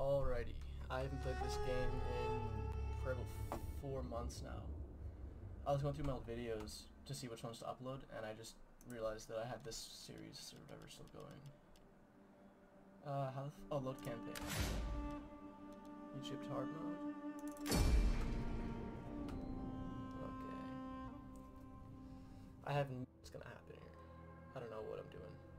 Alrighty, I haven't played this game in probably four months now. I was going through my old videos to see which ones to upload, and I just realized that I had this series or whatever still going. Uh, how the f- oh, load campaign. Egypt hard mode. Okay. I haven't. what's gonna happen here. I don't know what I'm doing.